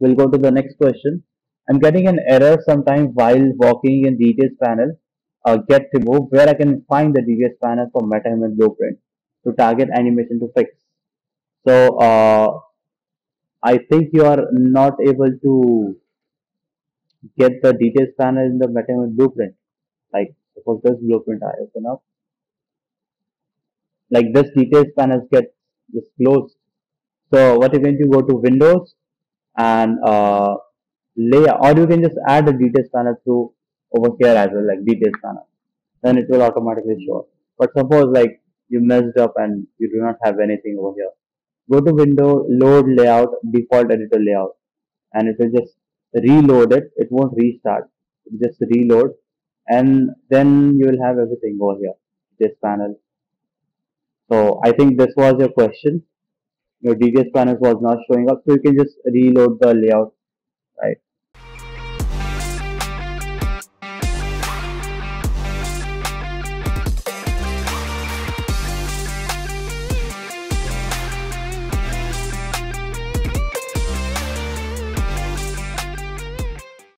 we'll go to the next question. I'm getting an error sometime while walking in details panel uh, get removed where I can find the details panel for MetaHuman Blueprint to target animation to fix. So uh, I think you are not able to get the details panel in the MetaHuman Blueprint. Like suppose this blueprint I open up, like this details panel gets disclosed. So what you can do, go to Windows and uh, layer, or you can just add the details panel to over here as well, like details panel. Then it will automatically show. But suppose like you messed up and you do not have anything over here. Go to window, load layout, default editor layout, and it will just reload it. It won't restart. It just reload, and then you will have everything over here. This panel. So I think this was your question. Your details panel was not showing up, so you can just reload the layout, right?